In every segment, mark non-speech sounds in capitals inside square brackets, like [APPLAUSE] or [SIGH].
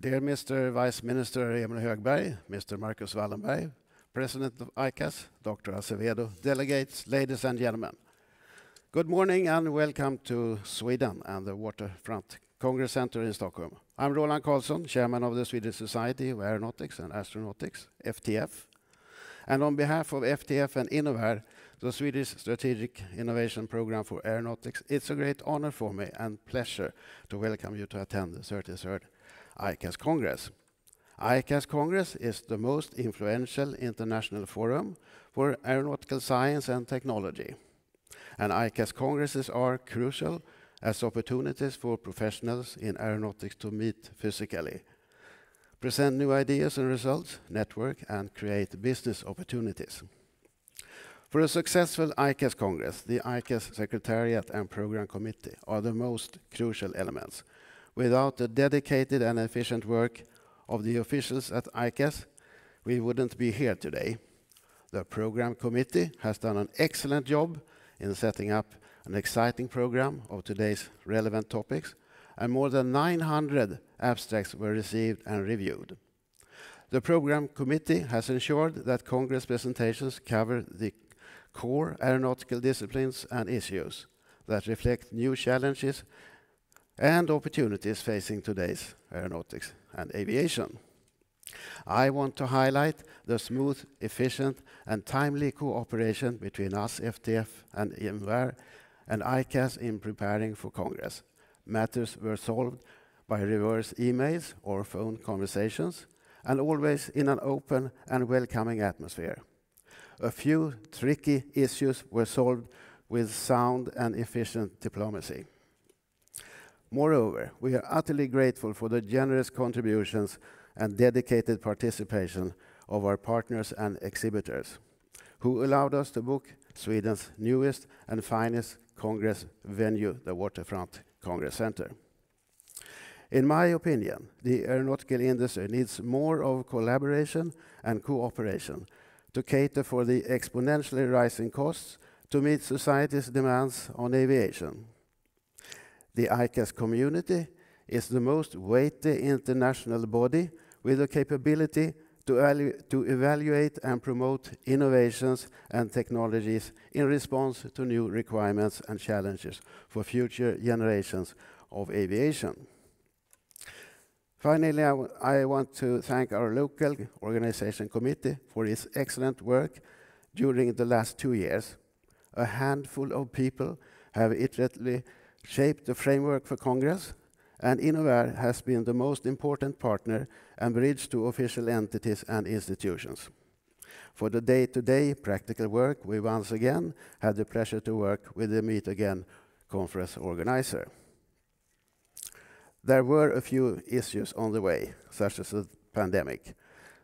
Dear Mr. Vice Minister Emil Högberg, Mr. Marcus Wallenberg, President of ICAS, Dr. Azevedo, delegates, ladies and gentlemen. Good morning and welcome to Sweden and the Waterfront Congress Center in Stockholm. I'm Roland Carlsson, Chairman of the Swedish Society of Aeronautics and Astronautics, FTF. And on behalf of FTF and Innovair, the Swedish Strategic Innovation Program for Aeronautics, it's a great honor for me and pleasure to welcome you to attend the 33rd ICAS Congress. ICAS Congress is the most influential international forum for aeronautical science and technology. And ICAS Congresses are crucial as opportunities for professionals in aeronautics to meet physically, present new ideas and results, network, and create business opportunities. For a successful ICAS Congress, the ICAS Secretariat and Program Committee are the most crucial elements. Without the dedicated and efficient work of the officials at ICAS, we wouldn't be here today. The Program Committee has done an excellent job in setting up an exciting program of today's relevant topics, and more than 900 abstracts were received and reviewed. The Program Committee has ensured that Congress presentations cover the core aeronautical disciplines and issues that reflect new challenges and opportunities facing today's aeronautics and aviation. I want to highlight the smooth, efficient, and timely cooperation between us, FTF and Innovair, and ICAS in preparing for Congress. Matters were solved by reverse emails or phone conversations, and always in an open and welcoming atmosphere. A few tricky issues were solved with sound and efficient diplomacy. Moreover, we are utterly grateful for the generous contributions and dedicated participation of our partners and exhibitors, who allowed us to book Sweden's newest and finest congress venue, the Waterfront Congress Center. In my opinion, the aeronautical industry needs more of collaboration and cooperation to cater for the exponentially rising costs to meet society's demands on aviation. The ICAS community is the most weighty international body with the capability to evaluate and promote innovations and technologies in response to new requirements and challenges for future generations of aviation. Finally, I want to thank our local organization committee for its excellent work during the last two years. A handful of people have iteratively shaped the framework for Congress, and Innovair has been the most important partner and bridge to official entities and institutions. For the day-to-day practical work, we once again had the pleasure to work with the Meet Again conference organizer. There were a few issues on the way, such as the pandemic,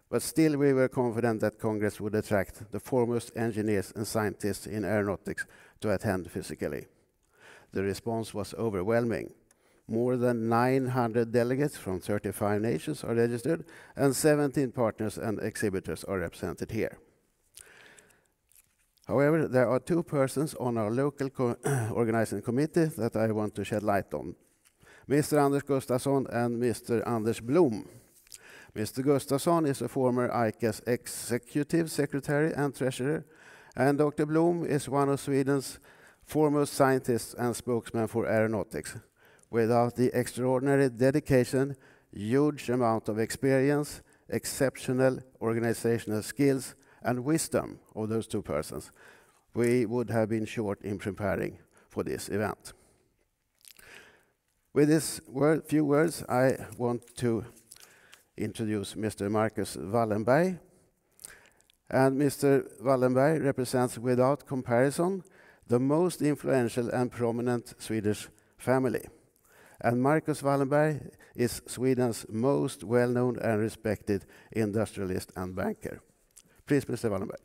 but still we were confident that Congress would attract the foremost engineers and scientists in aeronautics to attend physically. The response was overwhelming. More than 900 delegates from 35 nations are registered, and 17 partners and exhibitors are represented here. However, there are two persons on our local [CLEARS THROAT] organizing committee that I want to shed light on, Mr. Anders Gustafsson and Mr. Anders Blom. Mr. Gustafsson is a former ICAS executive secretary and treasurer, and Dr. Blom is one of Sweden's foremost scientists and spokesman for aeronautics. Without the extraordinary dedication, huge amount of experience, exceptional organizational skills, and wisdom of those two persons, we would have been short in preparing for this event. With this few words, I want to introduce Mr. Marcus Wallenberg. And Mr. Wallenberg represents, without comparison, the most influential and prominent Swedish family. And Marcus Wallenberg is Sweden's most well-known and respected industrialist and banker. Please, Mr. Wallenberg.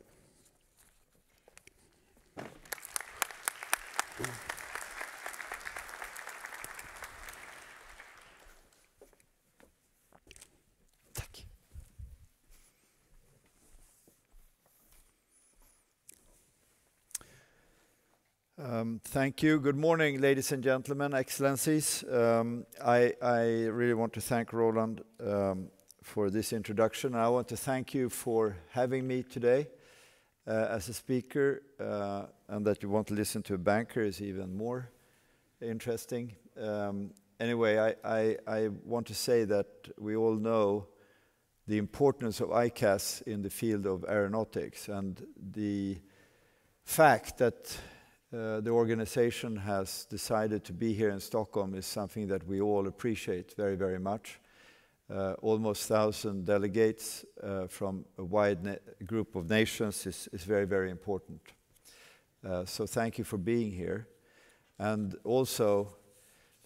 Um, thank you. Good morning, ladies and gentlemen, excellencies. Um, I, I, really want to thank Roland um, for this introduction. I want to thank you for having me today uh, as a speaker, uh, and that you want to listen to a banker is even more interesting. Um, anyway, I, I, I, want to say that we all know the importance of ICAS in the field of aeronautics and the fact that uh, the organization has decided to be here in Stockholm is something that we all appreciate very, very much. Uh, almost 1,000 delegates uh, from a wide group of nations is, is very, very important. Uh, so thank you for being here. And also,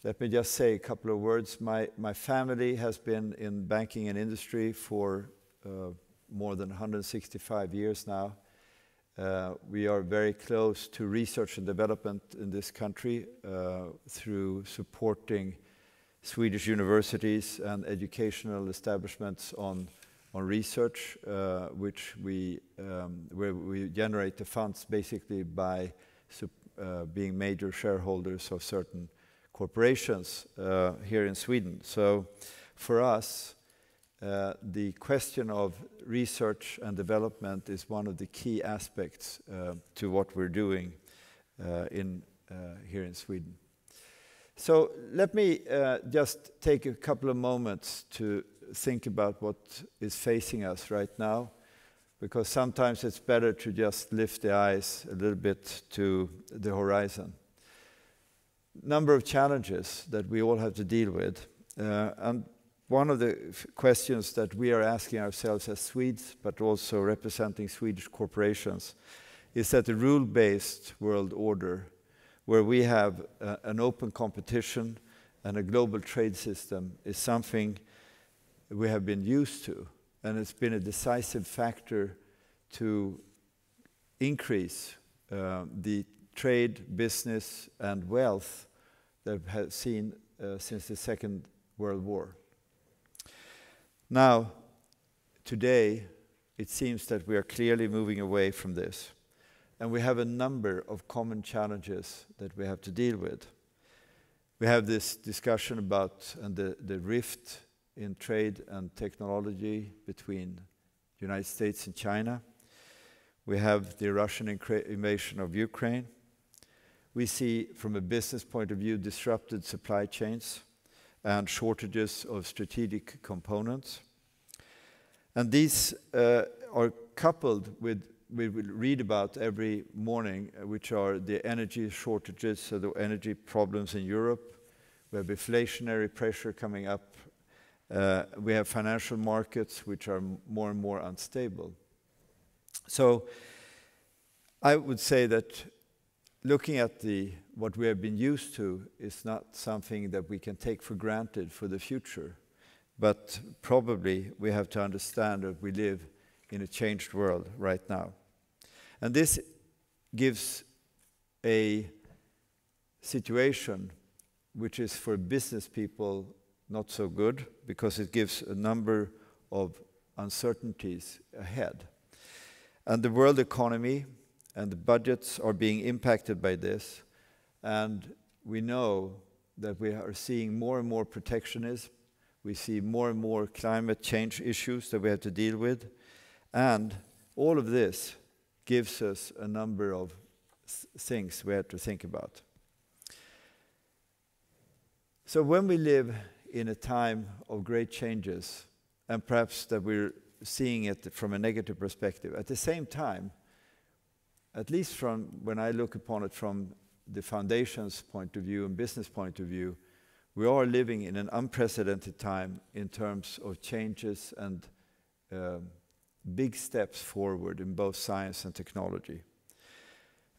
let me just say a couple of words. My, my family has been in banking and industry for uh, more than 165 years now. Uh, we are very close to research and development in this country uh, through supporting Swedish universities and educational establishments on, on research, uh, which we, um, where we generate the funds basically by being major shareholders of certain corporations here in Sweden. So for us, uh, the question of research and development is one of the key aspects uh, to what we're doing uh, in, uh, here in Sweden. So let me uh, just take a couple of moments to think about what is facing us right now, because sometimes it's better to just lift the eyes a little bit to the horizon number of challenges that we all have to deal with. And one of the questions that we are asking ourselves as Swedes, but also representing Swedish corporations, is that the rule-based world order, where we have uh, an open competition and a global trade system, is something we have been used to, and it's been a decisive factor to increase uh, the trade, business, and wealth that we have seen uh, since the Second World War. Now, today, it seems that we are clearly moving away from this, and we have a number of common challenges that we have to deal with. We have this discussion about and the, the rift in trade and technology between the United States and China. We have the Russian invasion of Ukraine. We see, from a business point of view, disrupted supply chains and shortages of strategic components. And these uh, are coupled with we will read about every morning, uh, which are the energy shortages, so the energy problems in Europe. We have inflationary pressure coming up. Uh, we have financial markets which are more and more unstable. So I would say that looking at the what we have been used to is not something that we can take for granted for the future. But probably we have to understand that we live in a changed world right now. And this gives a situation which is for business people not so good because it gives a number of uncertainties ahead. And the world economy and the budgets are being impacted by this. And we know that we are seeing more and more protectionism. We see more and more climate change issues that we have to deal with. And all of this gives us a number of things we have to think about. So when we live in a time of great changes, and perhaps that we're seeing it from a negative perspective, at the same time, at least from when I look upon it from the foundation's point of view and business point of view, we are living in an unprecedented time in terms of changes and uh, big steps forward in both science and technology.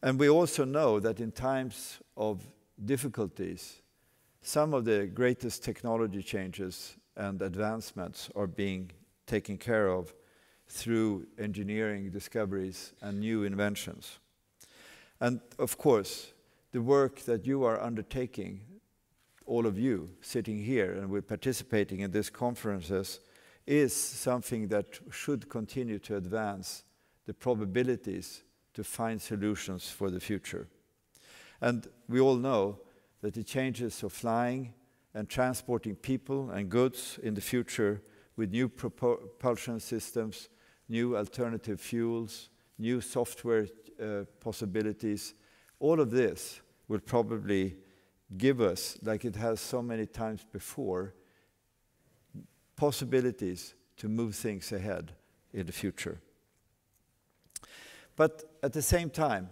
And we also know that in times of difficulties, some of the greatest technology changes and advancements are being taken care of through engineering discoveries and new inventions. And of course, the work that you are undertaking, all of you sitting here and we're participating in these conferences, is something that should continue to advance the probabilities to find solutions for the future. And we all know that the changes of flying and transporting people and goods in the future with new propulsion systems, new alternative fuels, new software uh, possibilities, all of this will probably give us, like it has so many times before, possibilities to move things ahead in the future. But at the same time,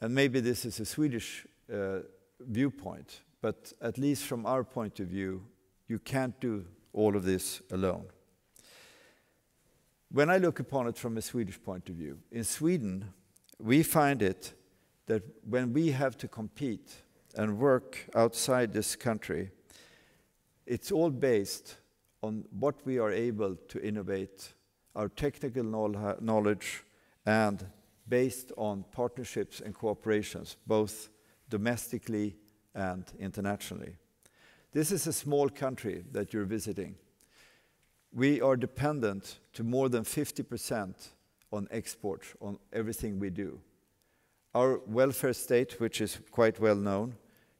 and maybe this is a Swedish uh, viewpoint, but at least from our point of view, you can't do all of this alone. When I look upon it from a Swedish point of view, in Sweden, we find it that when we have to compete and work outside this country, it's all based on what we are able to innovate, our technical knowledge, and based on partnerships and cooperations, both domestically and internationally. This is a small country that you're visiting. We are dependent to more than 50% on exports, on everything we do. Our welfare state, which is quite well known,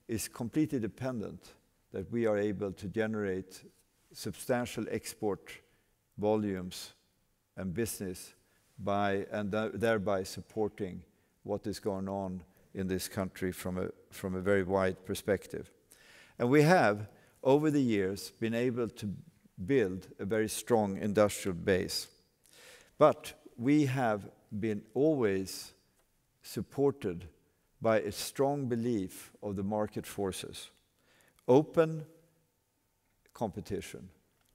is completely dependent that we are able to generate substantial export volumes and business by and thereby supporting what is going on in this country from a from a very wide perspective. And we have over the years been able to build a very strong industrial base. But we have been always supported by a strong belief of the market forces. Open competition,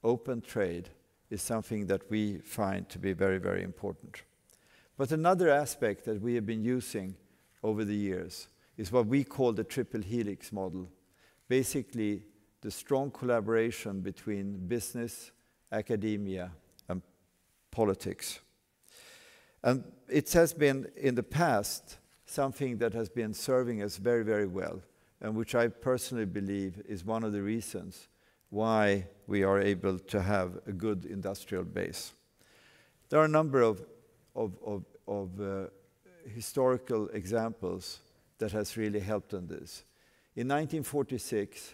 open trade is something that we find to be very, very important. But another aspect that we have been using over the years is what we call the triple helix model. Basically, the strong collaboration between business, academia, and politics. And it has been in the past something that has been serving us very, very well, and which I personally believe is one of the reasons why we are able to have a good industrial base. There are a number of, of, of, of uh, historical examples that has really helped on this. In 1946,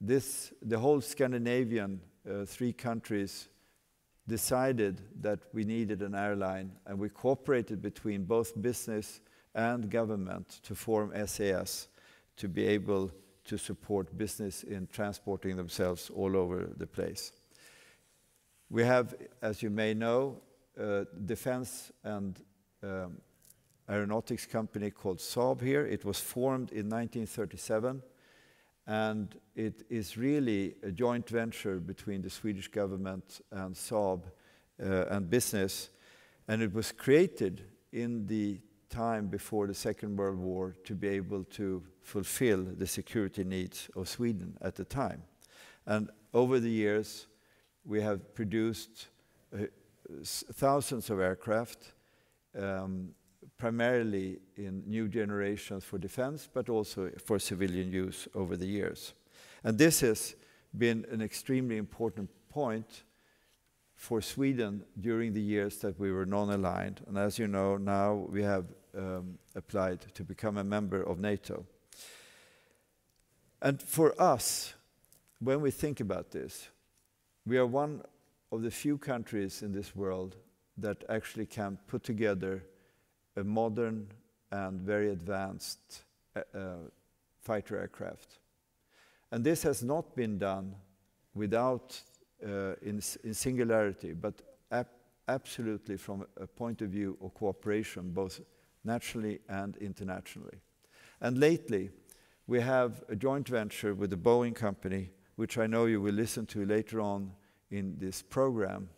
this, the whole Scandinavian uh, three countries decided that we needed an airline, and we cooperated between both business and government to form SAS to be able to support business in transporting themselves all over the place. We have, as you may know, a defense and um, aeronautics company called Saab here. It was formed in 1937 and it is really a joint venture between the Swedish government and Saab uh, and business. And it was created in the time before the Second World War to be able to fulfill the security needs of Sweden at the time. And over the years, we have produced uh, thousands of aircraft, um, primarily in new generations for defense, but also for civilian use over the years. And this has been an extremely important point for Sweden during the years that we were non-aligned. And as you know, now we have um, applied to become a member of NATO. And for us, when we think about this, we are one of the few countries in this world that actually can put together a modern and very advanced uh, uh, fighter aircraft. And this has not been done without uh, in, in, singularity, but ap absolutely from a point of view of cooperation, both nationally and internationally. And lately, we have a joint venture with the Boeing company, which I know you will listen to later on in this program,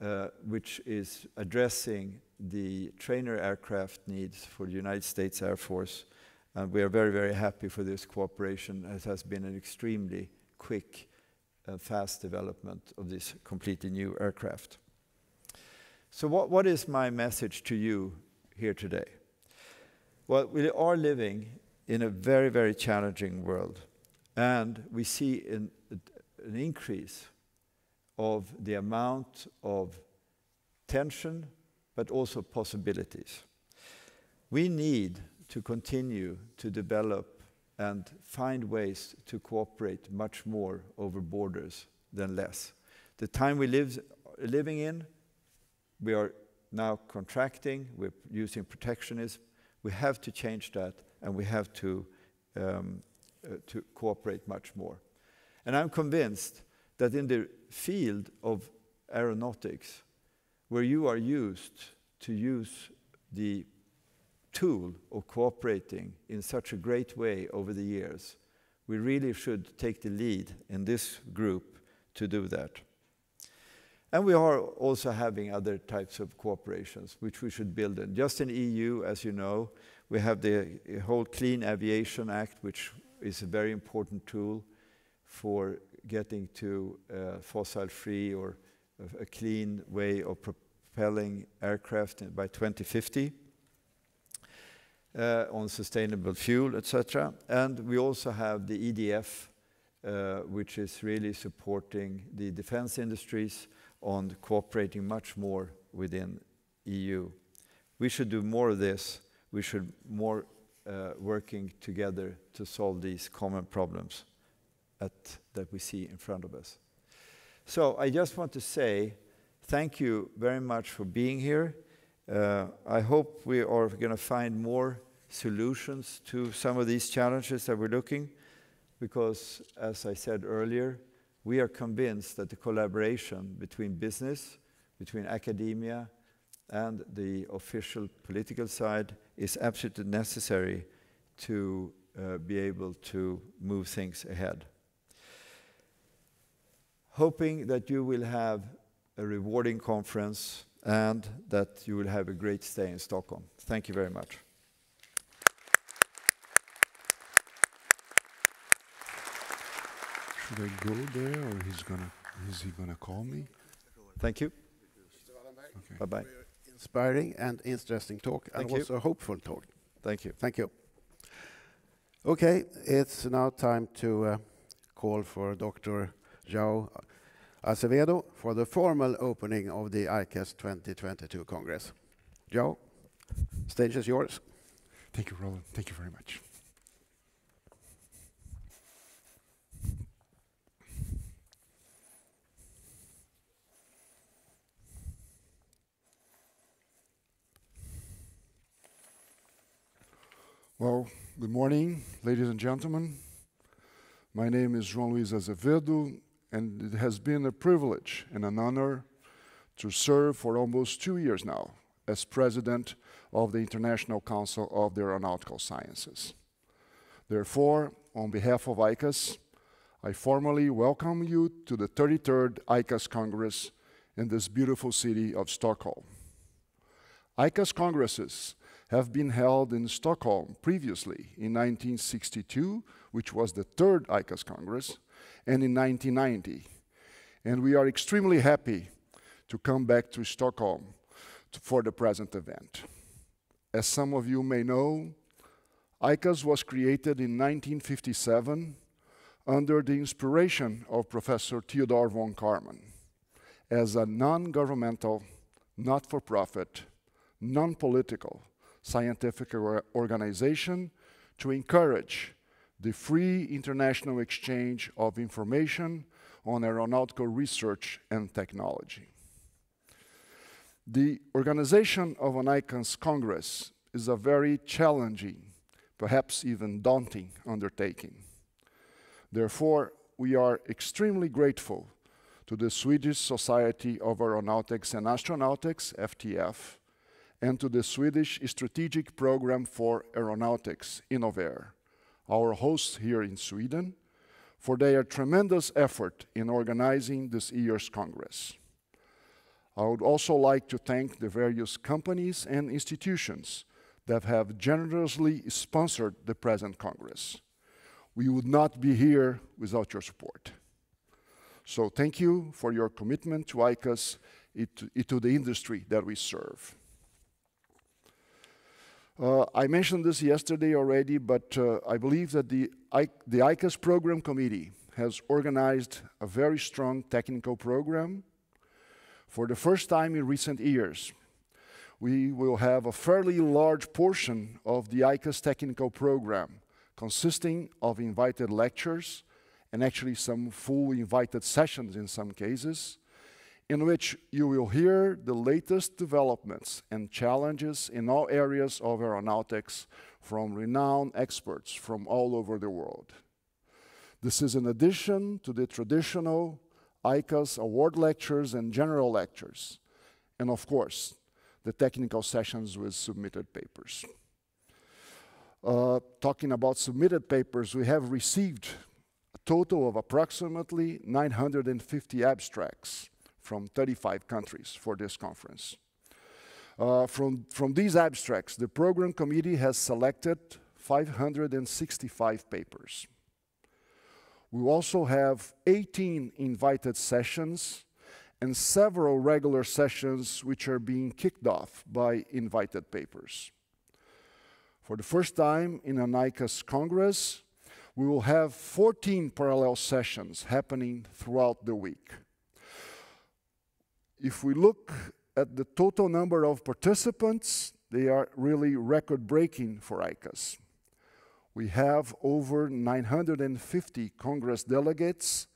uh, which is addressing the trainer aircraft needs for the United States Air Force. And we are very, very happy for this cooperation. It has been an extremely quick and fast development of this completely new aircraft. So what, what is my message to you here today? Well, we are living in a very, very challenging world. And we see an increase of the amount of tension but also possibilities. We need to continue to develop and find ways to cooperate much more over borders than less. The time we live living in, we are now contracting, we're using protectionism. We have to change that, and we have to, um, uh, to cooperate much more. And I'm convinced that in the field of aeronautics, where you are used to use the tool of cooperating in such a great way over the years, we really should take the lead in this group to do that. And we are also having other types of cooperations which we should build in. Just in EU, as you know, we have the whole Clean Aviation Act, which is a very important tool for getting to uh, fossil-free or a clean way of propelling aircraft by 2050 uh, on sustainable fuel, etc. And we also have the EDF, uh, which is really supporting the defense industries on cooperating much more within EU. We should do more of this. We should more uh, working together to solve these common problems at, that we see in front of us. So I just want to say thank you very much for being here. Uh, I hope we are going to find more solutions to some of these challenges that we're looking, because as I said earlier, we are convinced that the collaboration between business, between academia, and the official political side is absolutely necessary to uh, be able to move things ahead. Hoping that you will have a rewarding conference and that you will have a great stay in Stockholm. Thank you very much. Should I go there, or he's gonna? Is he gonna call me? Thank you. Okay. Bye bye. Inspiring and interesting talk, Thank and you. also hopeful talk. Thank you. Thank you. Okay, it's now time to uh, call for Dr. João Azevedo for the formal opening of the ICAS 2022 Congress. João, stage is yours. Thank you, Roland. Thank you very much. Well, good morning, ladies and gentlemen. My name is João Luiz Azevedo, and it has been a privilege and an honor to serve for almost two years now as president of the International Council of the Aeronautical Sciences. Therefore, on behalf of ICAS, I formally welcome you to the 33rd ICAS Congress in this beautiful city of Stockholm. ICAS Congresses have been held in Stockholm previously in 1962, which was the third ICAS Congress, and in 1990. And we are extremely happy to come back to Stockholm to, for the present event. As some of you may know, ICAS was created in 1957 under the inspiration of Professor Theodore von Karman as a non-governmental, not-for-profit, non-political, scientific organization to encourage the free international exchange of information on aeronautical research and technology. The organization of an ICAS Congress is a very challenging, perhaps even daunting undertaking. Therefore, we are extremely grateful to the Swedish Society of Aeronautics and Astronautics, FTF, and to the Swedish Strategic Program for Aeronautics, Innovair, our hosts here in Sweden, for their tremendous effort in organizing this year's Congress. I would also like to thank the various companies and institutions that have generously sponsored the present Congress. We would not be here without your support. So thank you for your commitment to ICAS, to the industry that we serve. Uh, I mentioned this yesterday already, but uh, I believe that the, I, the ICAS Program Committee has organized a very strong technical program. For the first time in recent years, we will have a fairly large portion of the ICAS technical program consisting of invited lectures and actually some full invited sessions in some cases, in which you will hear the latest developments and challenges in all areas of aeronautics from renowned experts from all over the world. This is in addition to the traditional ICAS award lectures and general lectures, and of course, the technical sessions with submitted papers. Uh, talking about submitted papers, we have received a total of approximately 950 abstracts from 35 countries for this conference. Uh, from, from these abstracts, the program committee has selected 565 papers. We also have 18 invited sessions and several regular sessions which are being kicked off by invited papers. For the first time in an ICAS Congress, we will have 14 parallel sessions happening throughout the week. If we look at the total number of participants, they are really record-breaking for ICAS. We have over 950 Congress delegates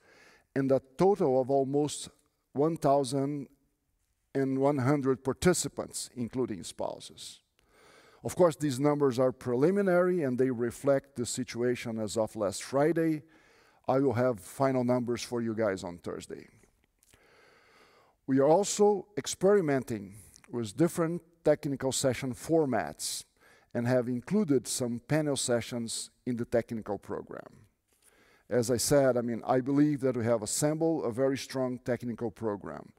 and a total of almost 1,100 participants, including spouses. Of course, these numbers are preliminary and they reflect the situation as of last Friday. I will have final numbers for you guys on Thursday. We are also experimenting with different technical session formats and have included some panel sessions in the technical program. As I said, I mean, I believe that we have assembled a very strong technical program,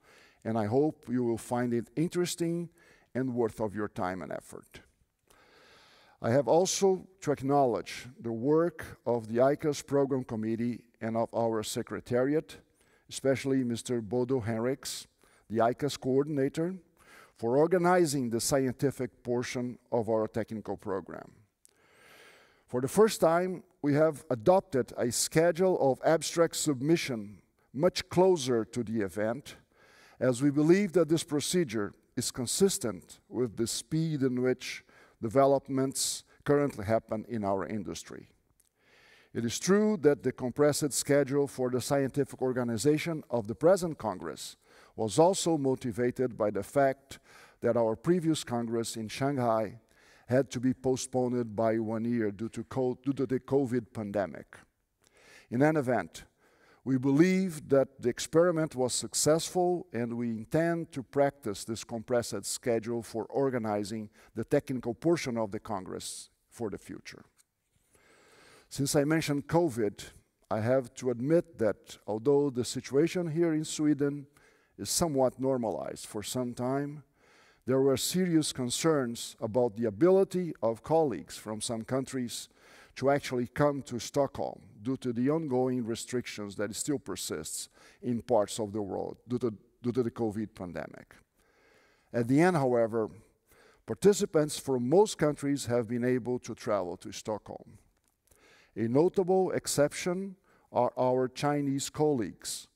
and I hope you will find it interesting and worth of your time and effort. I have also to acknowledge the work of the ICAS Program Committee and of our Secretariat, especially Mr. Bodo Heinrichs, the ICAS Coordinator, for organizing the scientific portion of our technical program. For the first time, we have adopted a schedule of abstract submission much closer to the event, as we believe that this procedure is consistent with the speed in which developments currently happen in our industry. It is true that the compressed schedule for the scientific organization of the present Congress was also motivated by the fact that our previous Congress in Shanghai had to be postponed by one year due to, due to the COVID pandemic. In an event, we believe that the experiment was successful and we intend to practice this compressed schedule for organizing the technical portion of the Congress for the future. Since I mentioned COVID, I have to admit that although the situation here in Sweden is somewhat normalized for some time, there were serious concerns about the ability of colleagues from some countries to actually come to Stockholm due to the ongoing restrictions that still persists in parts of the world due to, due to the COVID pandemic. At the end, however, participants from most countries have been able to travel to Stockholm. A notable exception are our Chinese colleagues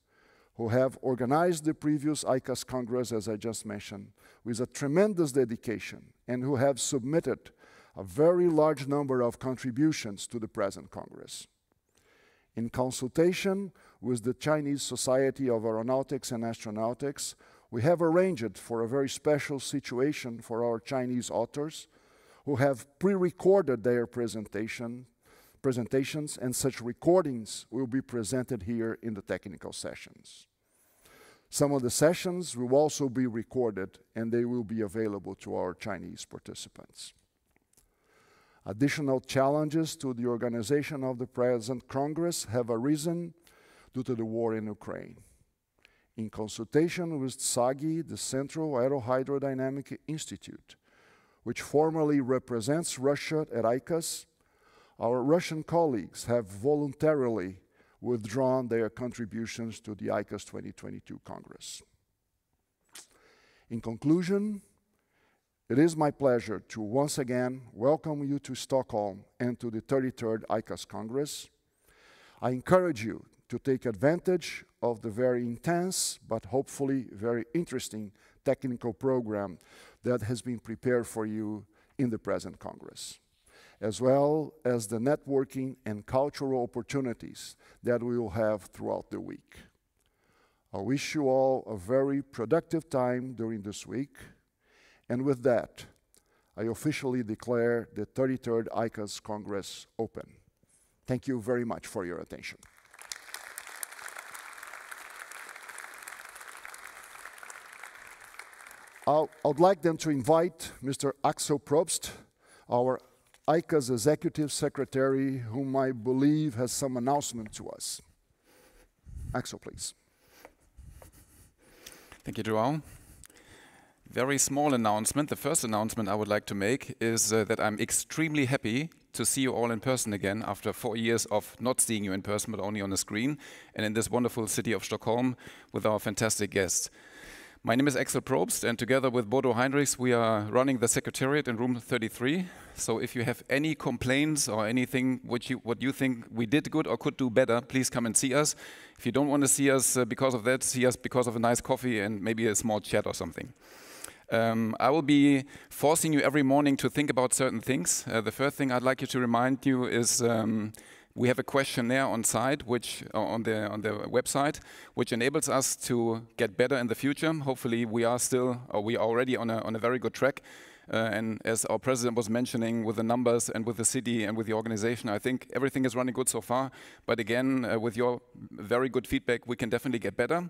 who have organized the previous ICAS Congress, as I just mentioned, with a tremendous dedication and who have submitted a very large number of contributions to the present Congress. In consultation with the Chinese Society of Aeronautics and Astronautics, we have arranged for a very special situation for our Chinese authors who have pre-recorded their presentation, presentations and such recordings will be presented here in the technical sessions. Some of the sessions will also be recorded and they will be available to our Chinese participants. Additional challenges to the organization of the present Congress have arisen due to the war in Ukraine. In consultation with TsAGI, the Central Aerohydrodynamic Institute, which formerly represents Russia at ICAS, our Russian colleagues have voluntarily withdrawn their contributions to the ICAS 2022 Congress. In conclusion, it is my pleasure to once again welcome you to Stockholm and to the 33rd ICAS Congress. I encourage you to take advantage of the very intense but hopefully very interesting technical program that has been prepared for you in the present Congress, as well as the networking and cultural opportunities that we will have throughout the week. I wish you all a very productive time during this week. And with that, I officially declare the 33rd ICAS Congress open. Thank you very much for your attention. I would like then to invite Mr. Axel Probst, our ICAS Executive Secretary, whom I believe has some announcement to us. Axel, please. Thank you, Joao. Very small announcement. The first announcement I would like to make is uh, that I'm extremely happy to see you all in person again after four years of not seeing you in person, but only on the screen, and in this wonderful city of Stockholm with our fantastic guests. My name is Axel Probst, and together with Bodo Heinrichs, we are running the Secretariat in room 33. So if you have any complaints or anything which you, what you think we did good or could do better, please come and see us. If you don't want to see us uh, because of that, see us because of a nice coffee and maybe a small chat or something. Um, I will be forcing you every morning to think about certain things. Uh, the first thing I'd like you to remind you is um, we have a questionnaire on site, which uh, on the on the website, which enables us to get better in the future. Hopefully, we are still, or we are already on a on a very good track. Uh, and as our president was mentioning, with the numbers and with the city and with the organization, I think everything is running good so far. But again, uh, with your very good feedback, we can definitely get better.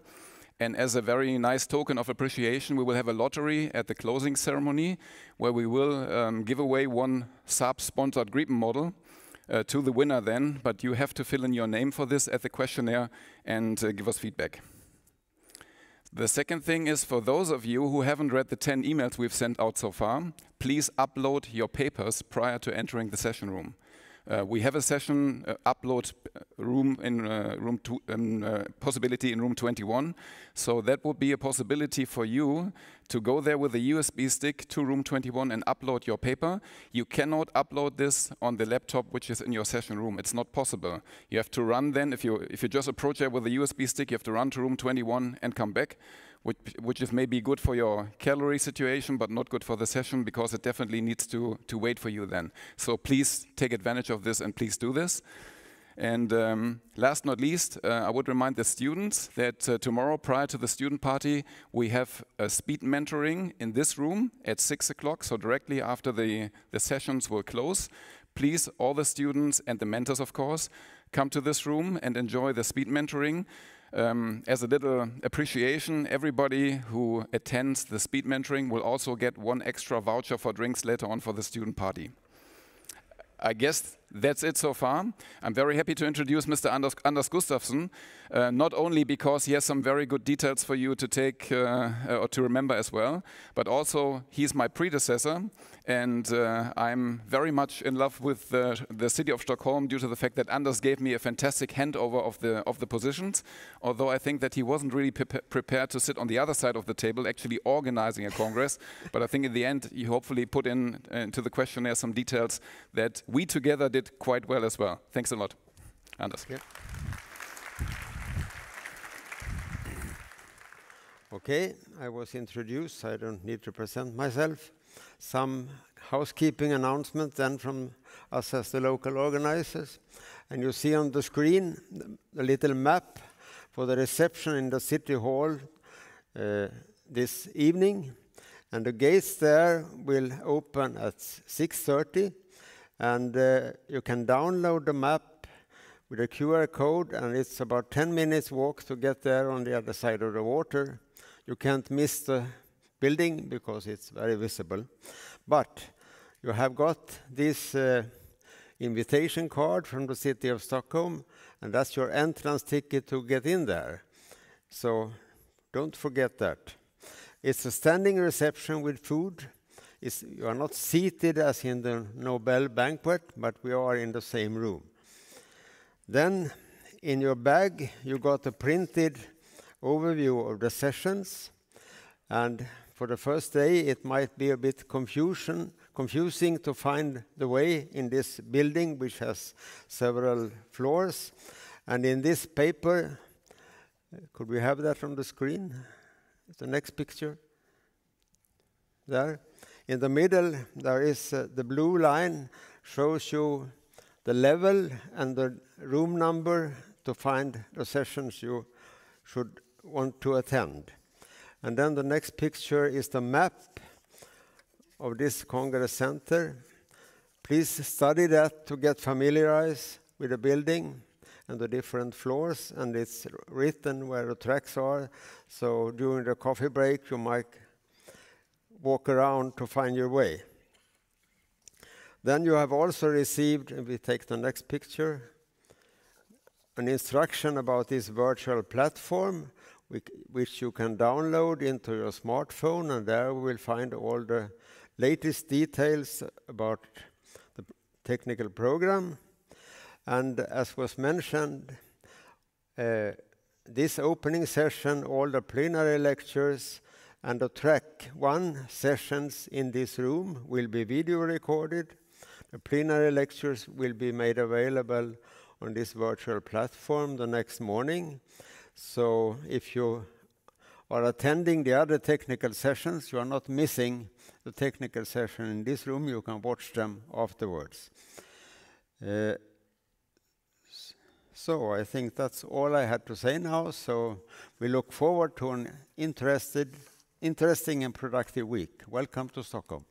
And as a very nice token of appreciation, we will have a lottery at the closing ceremony where we will um, give away one Saab sponsored Gripen model uh, to the winner then, but you have to fill in your name for this at the questionnaire and uh, give us feedback. The second thing is for those of you who haven't read the 10 emails we've sent out so far, please upload your papers prior to entering the session room. Uh, we have a session uh, upload uh, room in uh, room two, um, uh, possibility in room 21. So that would be a possibility for you to go there with a USB stick to room 21 and upload your paper. You cannot upload this on the laptop which is in your session room. It's not possible. You have to run then, if you, if you just approach there with a USB stick, you have to run to room 21 and come back which, which is maybe good for your calorie situation, but not good for the session because it definitely needs to, to wait for you then. So please take advantage of this and please do this. And um, last not least, uh, I would remind the students that uh, tomorrow, prior to the student party, we have a speed mentoring in this room at 6 o'clock, so directly after the, the sessions will close. Please, all the students and the mentors, of course, come to this room and enjoy the speed mentoring. Um, as a little appreciation, everybody who attends the speed mentoring will also get one extra voucher for drinks later on for the student party. I guess that's it so far. I'm very happy to introduce Mr. Anders, Anders Gustafsson, uh, not only because he has some very good details for you to take uh, or to remember as well, but also he's my predecessor and uh, I'm very much in love with the, the, city of Stockholm due to the fact that Anders gave me a fantastic handover of the, of the positions, although I think that he wasn't really pre prepared to sit on the other side of the table actually organizing a congress. [LAUGHS] but I think in the end, he hopefully put in into the questionnaire some details that we together did quite well as well. Thanks a lot. Anders. Yeah. Okay, I was introduced, I don't need to present myself some housekeeping announcement then from us as the local organizers. And you see on the screen the little map for the reception in the city hall uh, this evening. And the gates there will open at 6.30 and uh, you can download the map with a QR code and it's about 10 minutes walk to get there on the other side of the water. You can't miss the building because it's very visible. But you have got this uh, invitation card from the city of Stockholm, and that's your entrance ticket to get in there. So don't forget that. It's a standing reception with food. It's, you are not seated as in the Nobel banquet, but we are in the same room. Then in your bag, you got a printed overview of the sessions, and for the first day, it might be a bit confusion, confusing to find the way in this building, which has several floors. And in this paper, could we have that on the screen? The next picture. there. In the middle, there is uh, the blue line shows you the level and the room number to find the sessions you should want to attend. And then the next picture is the map of this Congress Center. Please study that to get familiarized with the building and the different floors, and it's written where the tracks are. So during the coffee break, you might walk around to find your way. Then you have also received, and we take the next picture, an instruction about this virtual platform, which you can download into your smartphone, and there we will find all the latest details about the technical program. And as was mentioned, uh, this opening session, all the plenary lectures, and the track one sessions in this room will be video recorded. The plenary lectures will be made available on this virtual platform the next morning. So if you are attending the other technical sessions, you are not missing the technical session in this room. You can watch them afterwards. Uh, so I think that's all I had to say now. So we look forward to an interested, interesting and productive week. Welcome to Stockholm.